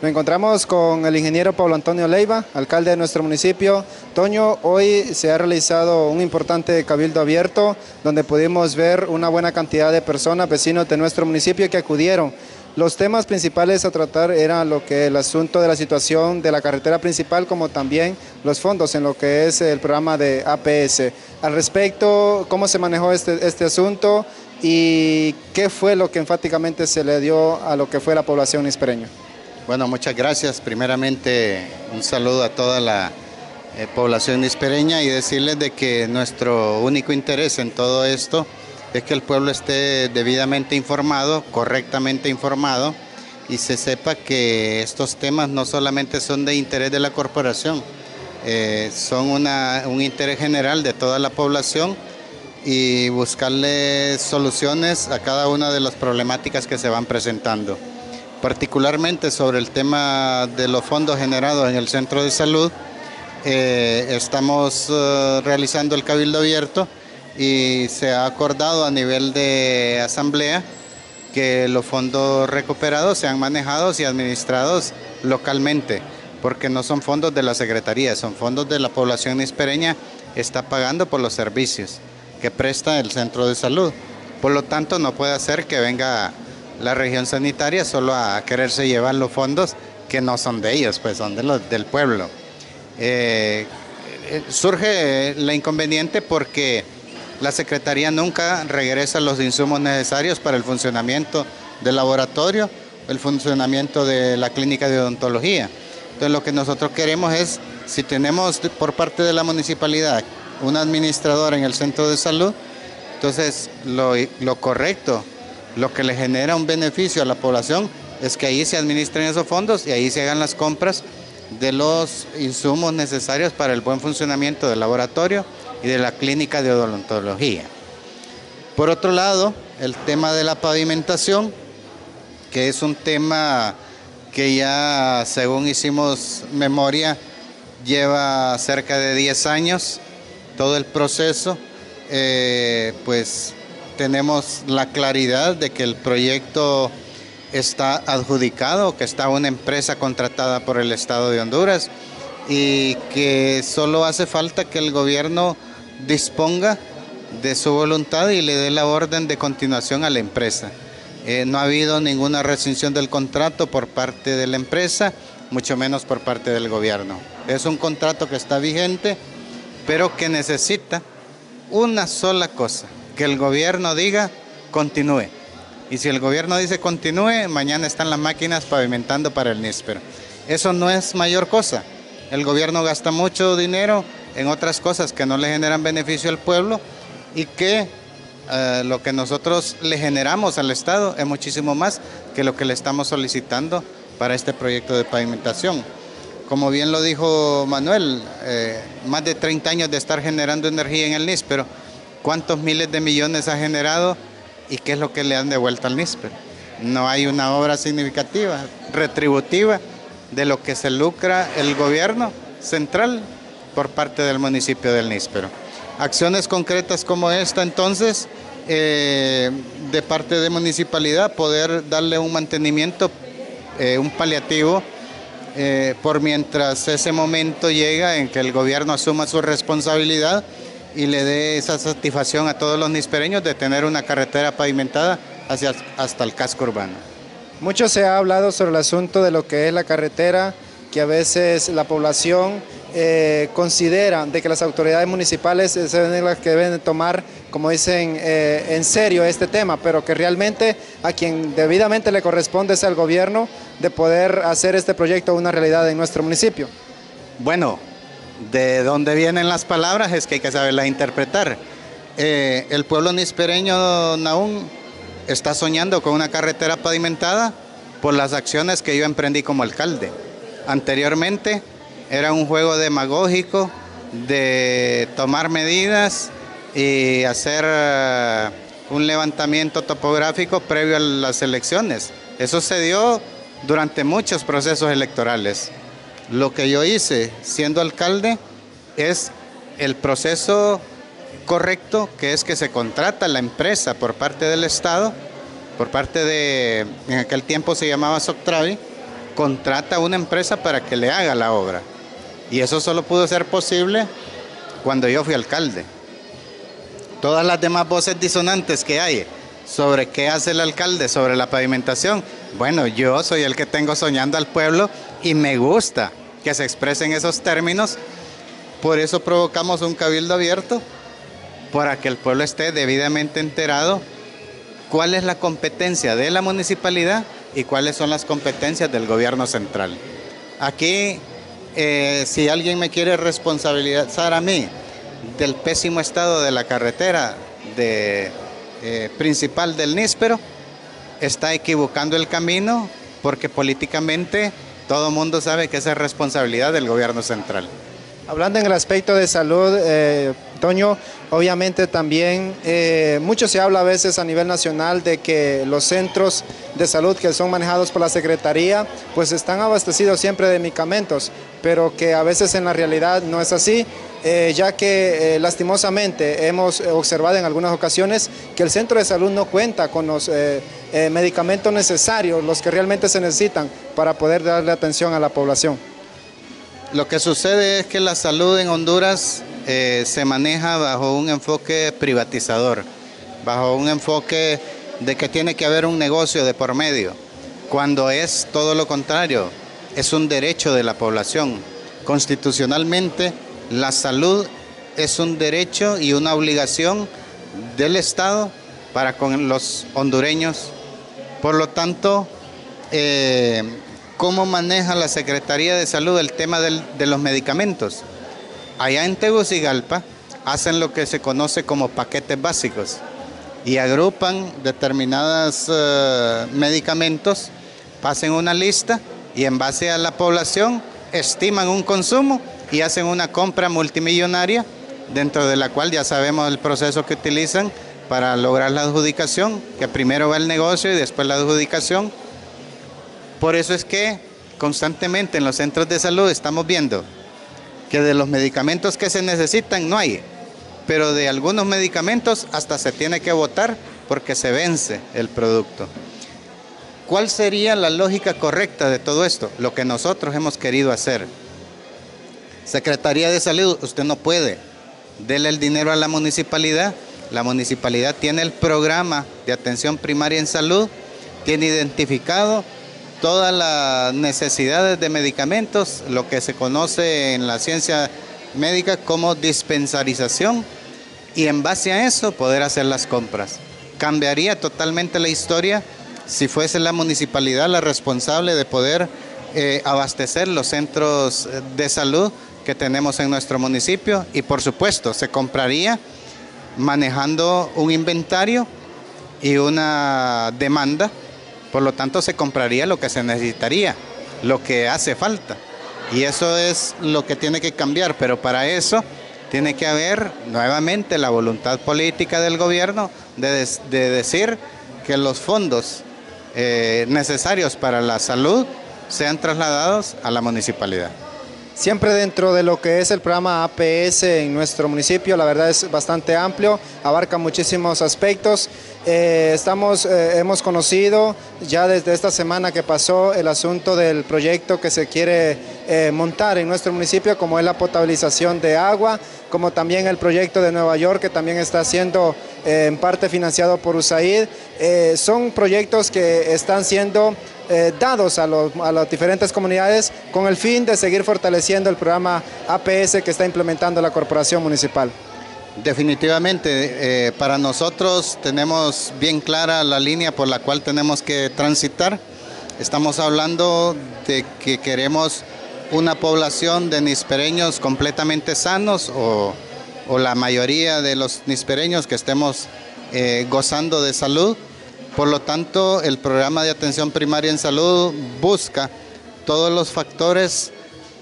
Nos encontramos con el ingeniero Pablo Antonio Leiva, alcalde de nuestro municipio. Toño, hoy se ha realizado un importante cabildo abierto donde pudimos ver una buena cantidad de personas, vecinos de nuestro municipio que acudieron. Los temas principales a tratar eran lo que el asunto de la situación de la carretera principal, como también los fondos en lo que es el programa de APS. Al respecto, ¿cómo se manejó este, este asunto y qué fue lo que enfáticamente se le dio a lo que fue la población ispereña? Bueno, muchas gracias. Primeramente, un saludo a toda la eh, población ispereña y decirles de que nuestro único interés en todo esto es que el pueblo esté debidamente informado, correctamente informado y se sepa que estos temas no solamente son de interés de la corporación, eh, son un interés general de toda la población y buscarle soluciones a cada una de las problemáticas que se van presentando particularmente sobre el tema de los fondos generados en el centro de salud. Eh, estamos eh, realizando el cabildo abierto y se ha acordado a nivel de asamblea que los fondos recuperados sean manejados y administrados localmente, porque no son fondos de la Secretaría, son fondos de la población ispereña, está pagando por los servicios que presta el centro de salud. Por lo tanto, no puede ser que venga la región sanitaria solo a quererse llevar los fondos que no son de ellos, pues son de los, del pueblo. Eh, eh, surge la inconveniente porque la Secretaría nunca regresa los insumos necesarios para el funcionamiento del laboratorio, el funcionamiento de la clínica de odontología. Entonces lo que nosotros queremos es, si tenemos por parte de la municipalidad un administrador en el centro de salud, entonces lo, lo correcto lo que le genera un beneficio a la población es que ahí se administren esos fondos y ahí se hagan las compras de los insumos necesarios para el buen funcionamiento del laboratorio y de la clínica de odontología. Por otro lado, el tema de la pavimentación, que es un tema que ya, según hicimos memoria, lleva cerca de 10 años todo el proceso, eh, pues tenemos la claridad de que el proyecto está adjudicado, que está una empresa contratada por el Estado de Honduras y que solo hace falta que el gobierno disponga de su voluntad y le dé la orden de continuación a la empresa. Eh, no ha habido ninguna rescisión del contrato por parte de la empresa, mucho menos por parte del gobierno. Es un contrato que está vigente, pero que necesita una sola cosa, que el gobierno diga continúe. Y si el gobierno dice continúe, mañana están las máquinas pavimentando para el níspero. Eso no es mayor cosa. El gobierno gasta mucho dinero en otras cosas que no le generan beneficio al pueblo y que eh, lo que nosotros le generamos al Estado es muchísimo más que lo que le estamos solicitando para este proyecto de pavimentación. Como bien lo dijo Manuel, eh, más de 30 años de estar generando energía en el níspero cuántos miles de millones ha generado y qué es lo que le han devuelto al NISPER. No hay una obra significativa, retributiva, de lo que se lucra el gobierno central por parte del municipio del Níspero. Acciones concretas como esta, entonces, eh, de parte de municipalidad, poder darle un mantenimiento, eh, un paliativo, eh, por mientras ese momento llega en que el gobierno asuma su responsabilidad y le dé esa satisfacción a todos los nispereños de tener una carretera pavimentada hacia, hasta el casco urbano. Mucho se ha hablado sobre el asunto de lo que es la carretera, que a veces la población eh, considera de que las autoridades municipales son las que deben tomar, como dicen, eh, en serio este tema, pero que realmente a quien debidamente le corresponde es al gobierno de poder hacer este proyecto una realidad en nuestro municipio. Bueno, de dónde vienen las palabras es que hay que saberlas interpretar. Eh, el pueblo nispereño aún está soñando con una carretera pavimentada por las acciones que yo emprendí como alcalde. Anteriormente era un juego demagógico de tomar medidas y hacer eh, un levantamiento topográfico previo a las elecciones. Eso se dio durante muchos procesos electorales. Lo que yo hice siendo alcalde es el proceso correcto, que es que se contrata la empresa por parte del Estado, por parte de, en aquel tiempo se llamaba Soctravi, contrata una empresa para que le haga la obra. Y eso solo pudo ser posible cuando yo fui alcalde. Todas las demás voces disonantes que hay sobre qué hace el alcalde, sobre la pavimentación, bueno, yo soy el que tengo soñando al pueblo y me gusta que se expresen esos términos. Por eso provocamos un cabildo abierto, para que el pueblo esté debidamente enterado cuál es la competencia de la municipalidad y cuáles son las competencias del gobierno central. Aquí, eh, si alguien me quiere responsabilizar a mí del pésimo estado de la carretera de, eh, principal del Níspero, está equivocando el camino porque políticamente todo mundo sabe que esa es responsabilidad del gobierno central. Hablando en el aspecto de salud, eh, Toño, obviamente también eh, mucho se habla a veces a nivel nacional de que los centros de salud que son manejados por la Secretaría pues están abastecidos siempre de medicamentos, pero que a veces en la realidad no es así, eh, ya que lastimosamente hemos observado en algunas ocasiones que el centro de salud no cuenta con los medicamentos necesarios, los que realmente se necesitan para poder darle atención a la población. Lo que sucede es que la salud en Honduras eh, se maneja bajo un enfoque privatizador, bajo un enfoque de que tiene que haber un negocio de por medio, cuando es todo lo contrario, es un derecho de la población. Constitucionalmente, la salud es un derecho y una obligación del Estado para con los hondureños. Por lo tanto, eh, ¿Cómo maneja la Secretaría de Salud el tema de los medicamentos? Allá en Tegucigalpa hacen lo que se conoce como paquetes básicos y agrupan determinados eh, medicamentos, pasen una lista y en base a la población estiman un consumo y hacen una compra multimillonaria dentro de la cual ya sabemos el proceso que utilizan para lograr la adjudicación, que primero va el negocio y después la adjudicación por eso es que constantemente en los centros de salud estamos viendo que de los medicamentos que se necesitan no hay, pero de algunos medicamentos hasta se tiene que votar porque se vence el producto. ¿Cuál sería la lógica correcta de todo esto? Lo que nosotros hemos querido hacer. Secretaría de Salud, usted no puede. Dele el dinero a la municipalidad. La municipalidad tiene el programa de atención primaria en salud, tiene identificado todas las necesidades de medicamentos, lo que se conoce en la ciencia médica como dispensarización, y en base a eso poder hacer las compras. Cambiaría totalmente la historia si fuese la municipalidad la responsable de poder eh, abastecer los centros de salud que tenemos en nuestro municipio y por supuesto se compraría manejando un inventario y una demanda por lo tanto, se compraría lo que se necesitaría, lo que hace falta. Y eso es lo que tiene que cambiar, pero para eso tiene que haber nuevamente la voluntad política del gobierno de, decir que los fondos eh, necesarios para la salud sean trasladados a la municipalidad. Siempre dentro de lo que es el programa APS en nuestro municipio, la verdad es bastante amplio, abarca muchísimos aspectos. Eh, estamos, eh, hemos conocido ya desde esta semana que pasó el asunto del proyecto que se quiere eh, montar en nuestro municipio, como es la potabilización de agua, como también el proyecto de Nueva York, que también está siendo en parte financiado por USAID. son proyectos que están siendo dados a, las diferentes comunidades con el fin de seguir fortaleciendo el programa APS que está implementando la Corporación Municipal. Definitivamente, eh, para nosotros tenemos bien clara la línea por la cual tenemos que transitar. Estamos hablando de que queremos una población de nispereños completamente sanos o, la mayoría de los nispereños que estemos eh, gozando de salud por lo tanto, el programa de atención primaria en salud busca todos los factores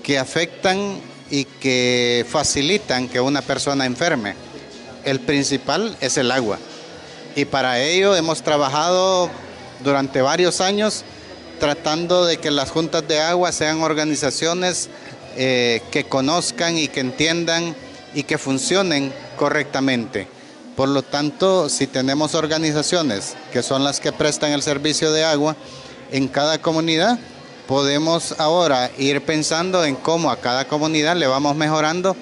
que afectan y que facilitan que una persona enferme. El principal es el agua. Y para ello hemos trabajado durante varios años tratando de que las juntas de agua sean organizaciones eh, que conozcan y que entiendan y que funcionen correctamente. Por lo tanto, si tenemos organizaciones que son las que prestan el servicio de agua en cada comunidad, podemos ahora ir pensando en cómo a cada comunidad le vamos mejorando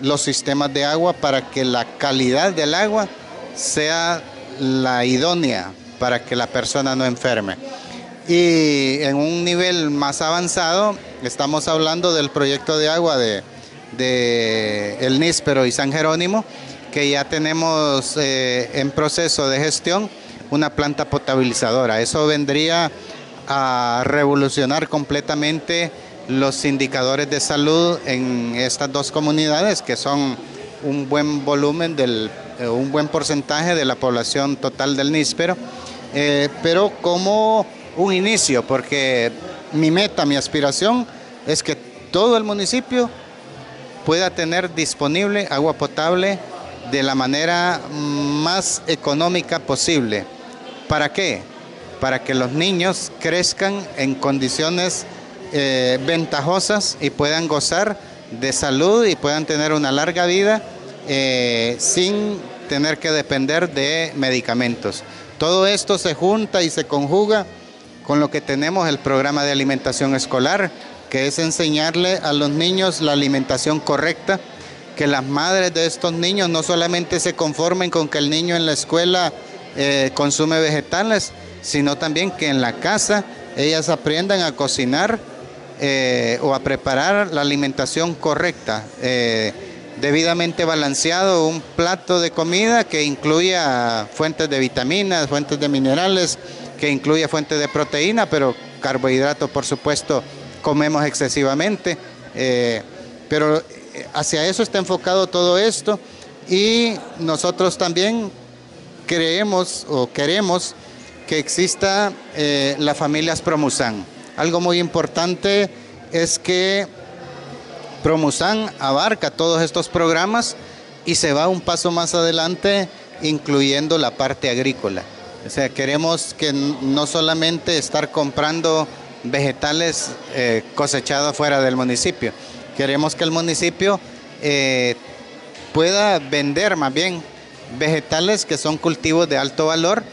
los sistemas de agua para que la calidad del agua sea la idónea para que la persona no enferme. Y en un nivel más avanzado, estamos hablando del proyecto de agua de, El Níspero y San Jerónimo, que ya tenemos eh, en proceso de gestión una planta potabilizadora. Eso vendría a revolucionar completamente los indicadores de salud en estas dos comunidades, que son un buen volumen, del, eh, un buen porcentaje de la población total del níspero, eh, pero como un inicio, porque mi meta, mi aspiración es que todo el municipio pueda tener disponible agua potable de la manera más económica posible. ¿Para qué? Para que los niños crezcan en condiciones eh, ventajosas y puedan gozar de salud y puedan tener una larga vida eh, sin tener que depender de medicamentos. Todo esto se junta y se conjuga con lo que tenemos el programa de alimentación escolar, que es enseñarle a los niños la alimentación correcta, que las madres de estos niños no solamente se conformen con que el niño en la escuela eh, consume vegetales, sino también que en la casa ellas aprendan a cocinar eh, o a preparar la alimentación correcta, eh, debidamente balanceado, un plato de comida que incluya fuentes de vitaminas, fuentes de minerales, que incluya fuentes de proteína, pero carbohidratos por supuesto comemos excesivamente, eh, pero hacia eso está enfocado todo esto y nosotros también creemos o queremos que exista la familias Promusan algo muy importante es que Promusan abarca todos estos programas y se va un paso más adelante incluyendo la parte agrícola. O sea, queremos que no solamente estar comprando vegetales eh, cosechados fuera del municipio, queremos que el municipio eh, pueda vender más bien vegetales que son cultivos de alto valor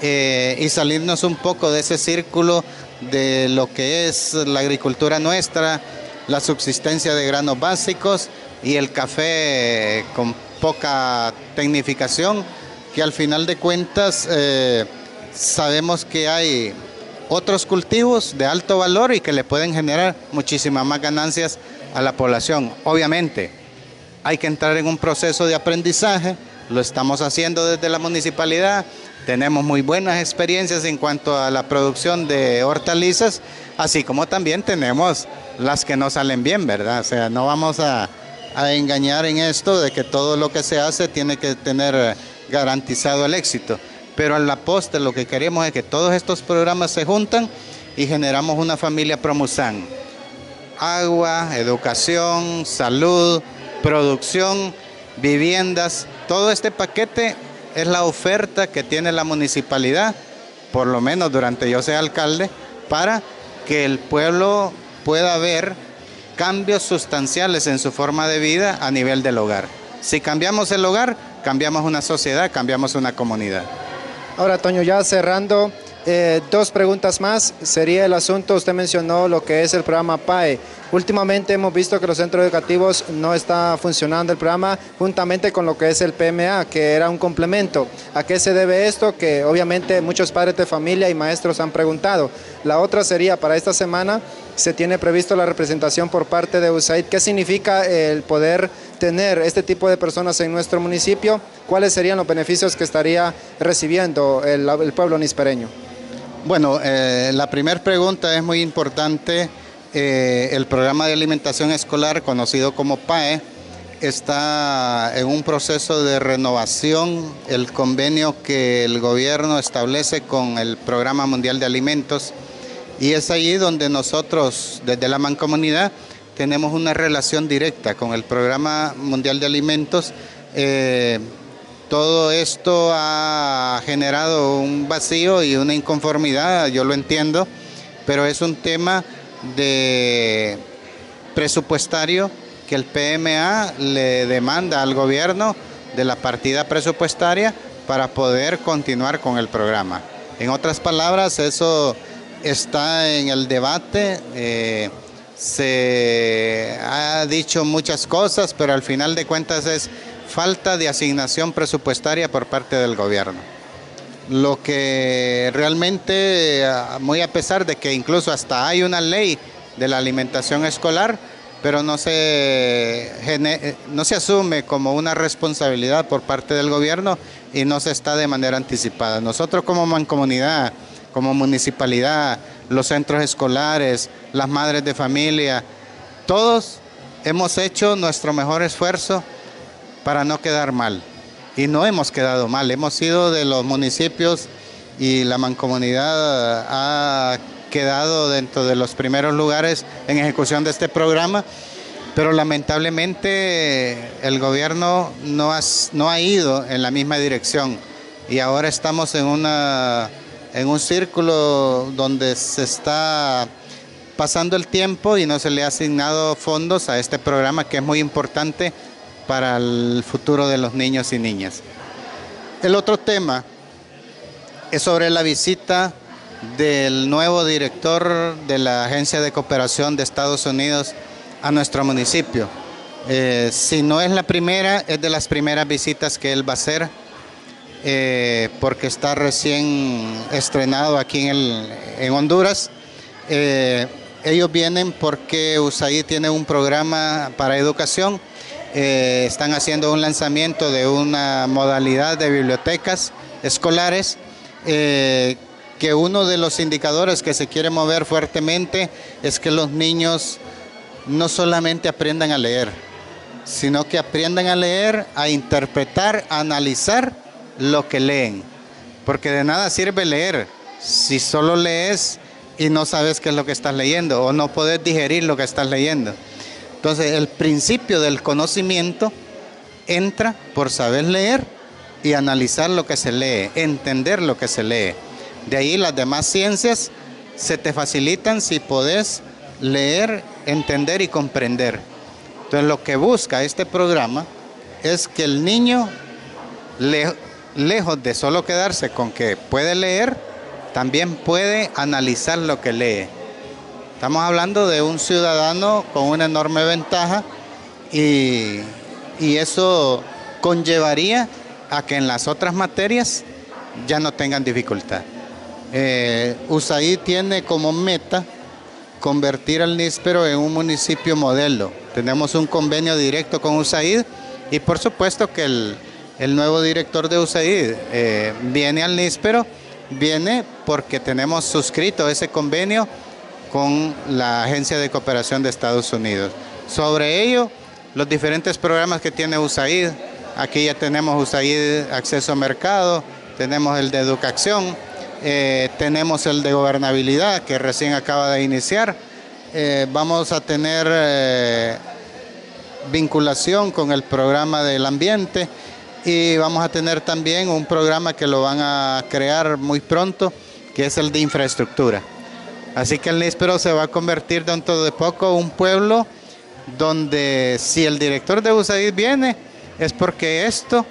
eh, y salirnos un poco de ese círculo de lo que es la agricultura nuestra, la subsistencia de granos básicos y el café con poca tecnificación, que al final de cuentas eh, sabemos que hay otros cultivos de alto valor y que le pueden generar muchísimas más ganancias a la población. Obviamente, hay que entrar en un proceso de aprendizaje, lo estamos haciendo desde la municipalidad, tenemos muy buenas experiencias en cuanto a la producción de hortalizas, así como también tenemos las que no salen bien, ¿verdad? O sea, no vamos a, engañar en esto de que todo lo que se hace tiene que tener garantizado el éxito. Pero a la poste lo que queremos es que todos estos programas se juntan y generamos una familia Promusan. Agua, educación, salud, producción, viviendas, todo este paquete es la oferta que tiene la municipalidad, por lo menos durante yo sea alcalde, para que el pueblo pueda ver cambios sustanciales en su forma de vida a nivel del hogar. Si cambiamos el hogar, cambiamos una sociedad, cambiamos una comunidad. Ahora, Toño, ya cerrando, eh, dos preguntas más. Sería el asunto, usted mencionó lo que es el programa PAE. Últimamente hemos visto que los centros educativos no está funcionando el programa juntamente con lo que es el PMA, que era un complemento. ¿A qué se debe esto? Que obviamente muchos padres de familia y maestros han preguntado. La otra sería, para esta semana se tiene previsto la representación por parte de USAID. ¿Qué significa el poder tener este tipo de personas en nuestro municipio? ¿Cuáles serían los beneficios que estaría recibiendo el, pueblo nispereño? Bueno, eh, la primera pregunta es muy importante eh, el programa de alimentación escolar, conocido como PAE, está en un proceso de renovación. El convenio que el gobierno establece con el Programa Mundial de Alimentos y es allí donde nosotros, desde la mancomunidad, tenemos una relación directa con el Programa Mundial de Alimentos. Eh, todo esto ha generado un vacío y una inconformidad, yo lo entiendo, pero es un tema de presupuestario que el PMA le demanda al gobierno de la partida presupuestaria para poder continuar con el programa. En otras palabras, eso está en el debate. Eh, se ha dicho muchas cosas, pero al final de cuentas es falta de asignación presupuestaria por parte del gobierno. Lo que realmente, muy a pesar de que incluso hasta hay una ley de la alimentación escolar, pero no se, no se asume como una responsabilidad por parte del gobierno y no se está de manera anticipada. Nosotros como mancomunidad, como municipalidad, los centros escolares, las madres de familia, todos hemos hecho nuestro mejor esfuerzo para no quedar mal. Y no hemos quedado mal, hemos sido de los municipios y la mancomunidad ha quedado dentro de los primeros lugares en ejecución de este programa, pero lamentablemente el gobierno no ha, no ha ido en la misma dirección y ahora estamos en una en un círculo donde se está pasando el tiempo y no se le ha asignado fondos a este programa que es muy importante para el futuro de los niños y niñas. El otro tema es sobre la visita del nuevo director de la Agencia de Cooperación de Estados Unidos a nuestro municipio. Eh, si no es la primera, es de las primeras visitas que él va a hacer eh, porque está recién estrenado aquí en, Honduras. Eh, ellos vienen porque USAID tiene un programa para educación. Eh, están haciendo un lanzamiento de una modalidad de bibliotecas escolares que uno de los indicadores que se quiere mover fuertemente es que los niños no solamente aprendan a leer, sino que aprendan a leer, a interpretar, a analizar lo que leen. Porque de nada sirve leer si solo lees y no sabes qué es lo que estás leyendo o no puedes digerir lo que estás leyendo. Entonces el principio del conocimiento entra por saber leer y analizar lo que se lee, entender lo que se lee. De ahí las demás ciencias se te facilitan si podés leer, entender y comprender. Entonces lo que busca este programa es que el niño le, lejos de solo quedarse con que puede leer, también puede analizar lo que lee. Estamos hablando de un ciudadano con una enorme ventaja y, eso conllevaría a que en las otras materias ya no tengan dificultad. Eh, USAID tiene como meta convertir al níspero en un municipio modelo. Tenemos un convenio directo con USAID y por supuesto que el, nuevo director de USAID eh, viene al níspero, viene porque tenemos suscrito ese convenio con la Agencia de Cooperación de Estados Unidos. Sobre ello, los diferentes programas que tiene USAID, aquí ya tenemos USAID Acceso a Mercado, tenemos el de Educación, eh, tenemos el de Gobernabilidad que recién acaba de iniciar, eh, vamos a tener vinculación con el programa del ambiente y vamos a tener también un programa que lo van a crear muy pronto, que es el de infraestructura. Así que el Níspero se va a convertir dentro de poco un pueblo donde si el director de USAID viene, es porque esto,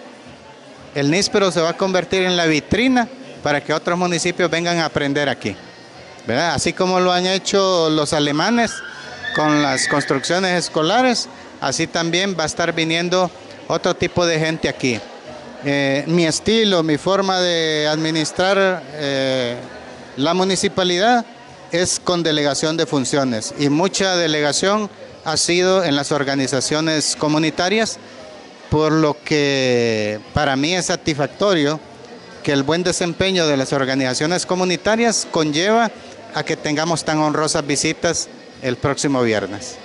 el Níspero se va a convertir en la vitrina para que otros municipios vengan a aprender aquí. Así como lo han hecho los alemanes con las construcciones escolares, así también va a estar viniendo otro tipo de gente aquí. Eh, mi estilo, mi forma de administrar eh, la municipalidad es con delegación de funciones y mucha delegación ha sido en las organizaciones comunitarias, por lo que para mí es satisfactorio que el buen desempeño de las organizaciones comunitarias conlleva a que tengamos tan honrosas visitas el próximo viernes.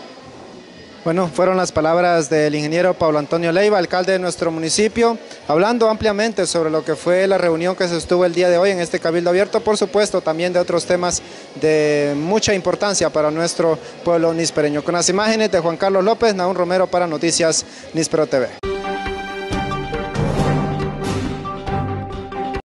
Bueno, fueron las palabras del ingeniero Pablo Antonio Leiva, alcalde de nuestro municipio, hablando ampliamente sobre lo que fue la reunión que se estuvo el día de hoy en este Cabildo Abierto, por supuesto también de otros temas de mucha importancia para nuestro pueblo nispereño. Con las imágenes de Juan Carlos López, Naún Romero para Noticias Nispero TV.